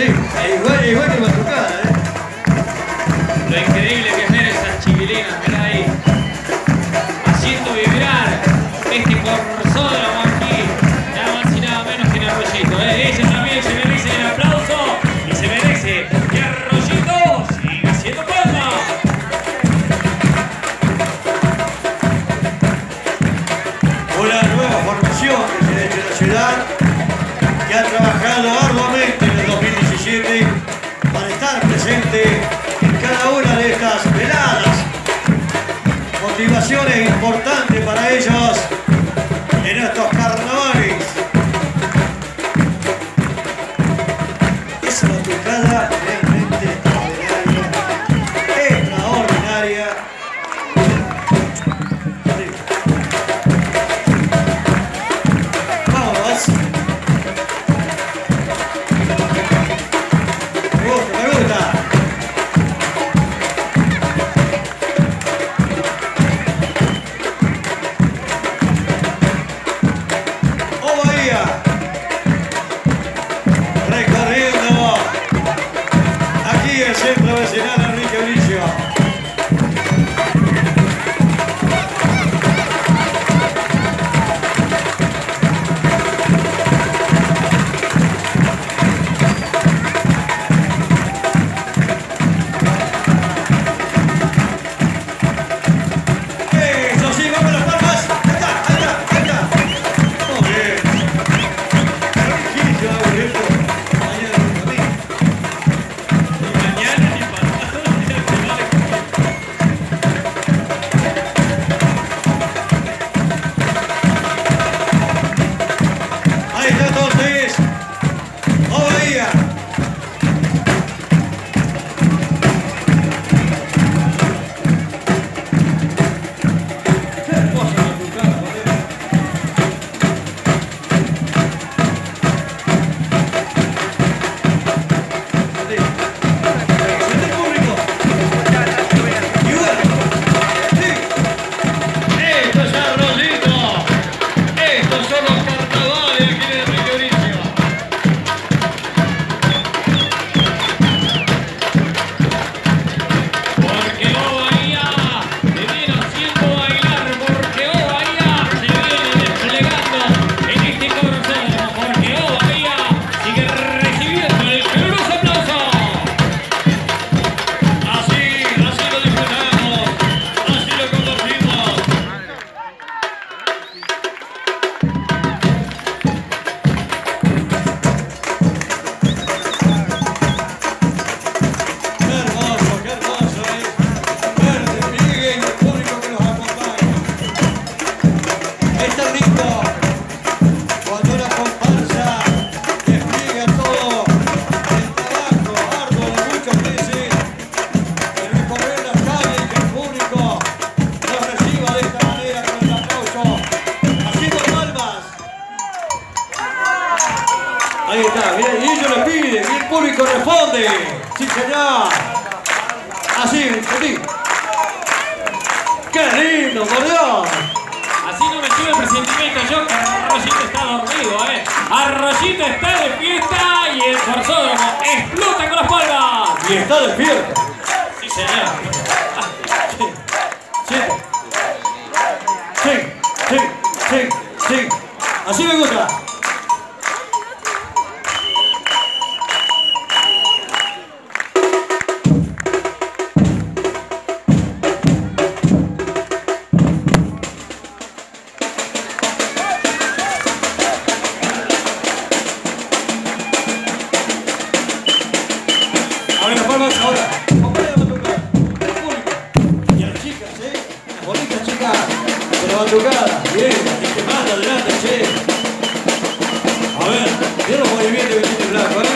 Sí, e igual, e igual que Batucada, ¿eh? Lo increíble que es ver esas chiquilinas, mirá ahí. Haciendo vibrar este corsódromo aquí. Nada más y nada menos que el rollito, ¿eh? Ella también se merece el aplauso y se merece que el rollito siga siendo palma. Una nueva formación que se ha hecho la ciudad. Importante para ellos. García, siempre va. corresponde. Sí, señor. Así, entendí. ¡Qué lindo, por Dios! Así no me tuve el presentimiento yo que Arroyito está dormido, ¿eh? Arroyito está de fiesta y el forzódromo explota con las palmas. Y está despierto. Sí, señor. Bueno, vamos ahora. Y las chicas, ¿eh? Las bonitas chicas. De la batucada. Bien, adelante, che. A ver, vieron los movimientos que tiene Blanco, ¿eh?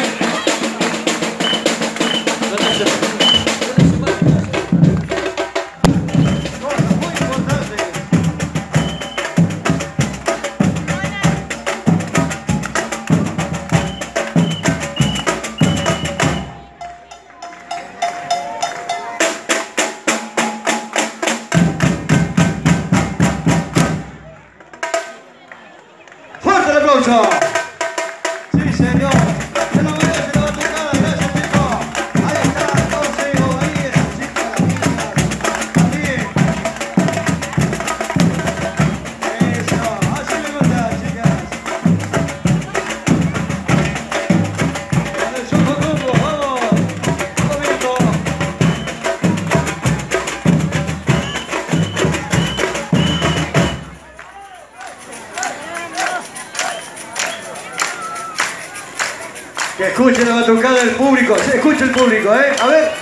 escuchen la batucada del público. Escuchen el público, ¿eh? A ver,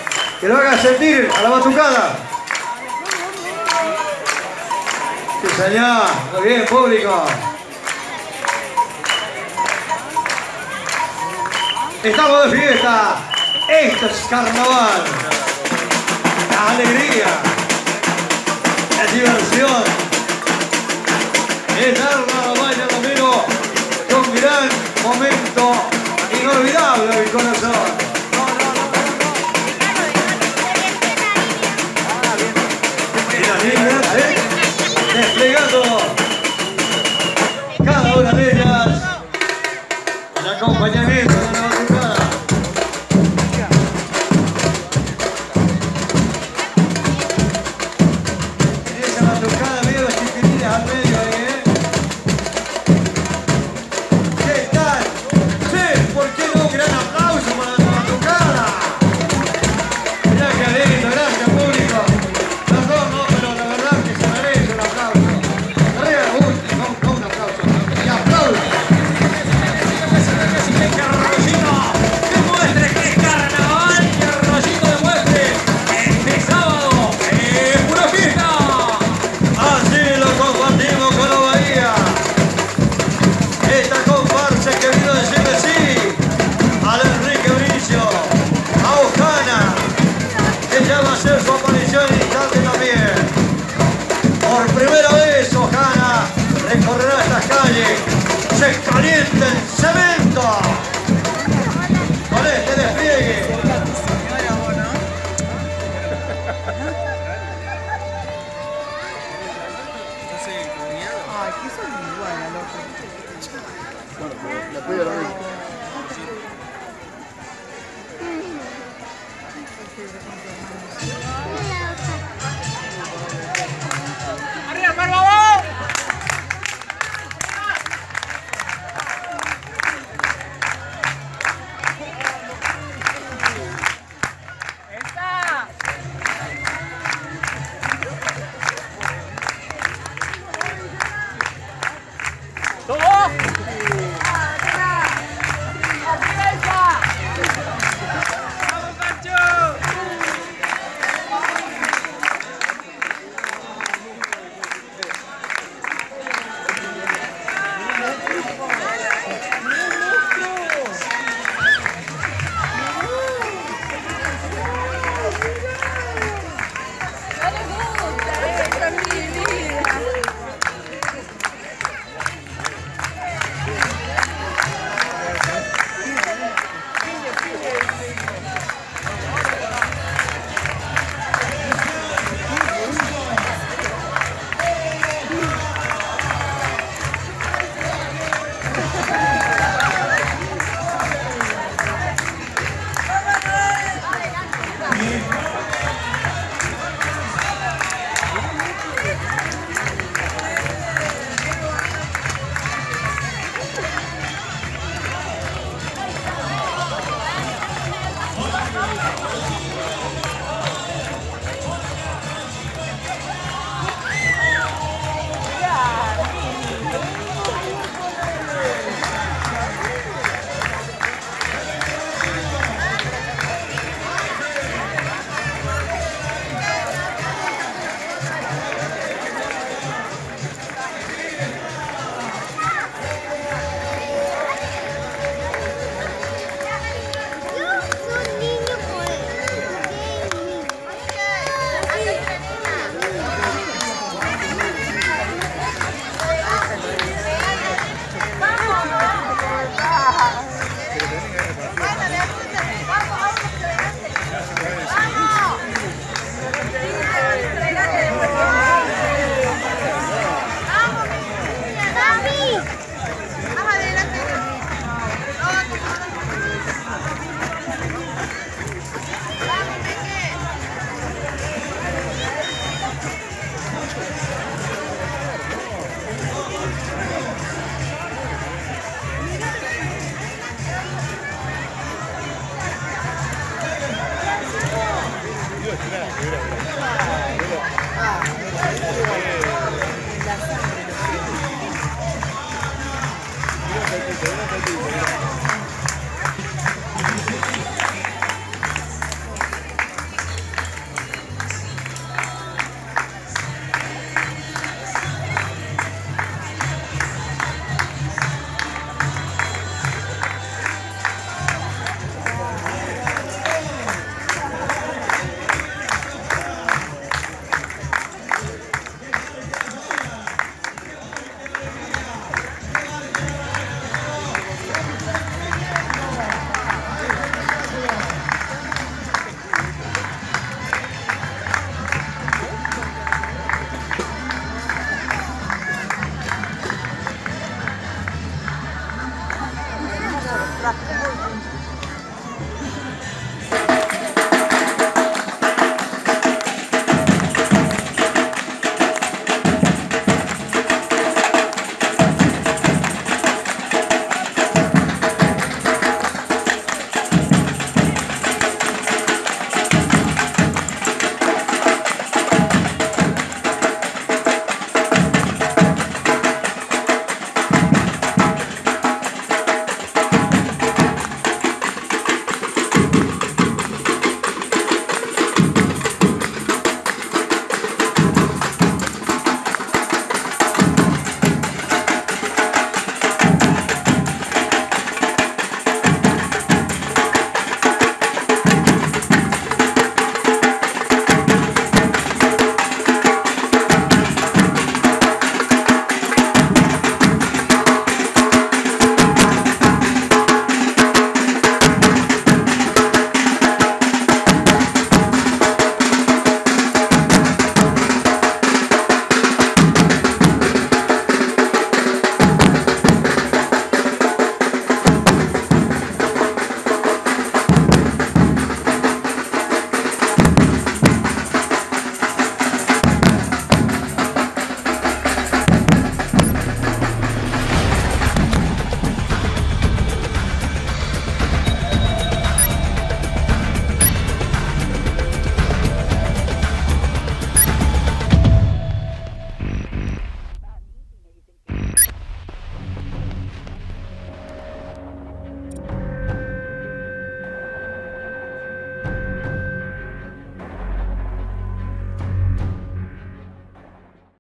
que lo haga sentir a la batucada. Sí. Muy bien, público. Estamos de fiesta. Esto es carnaval. La alegría. La diversión. El arma baila lo con gran momento. Seven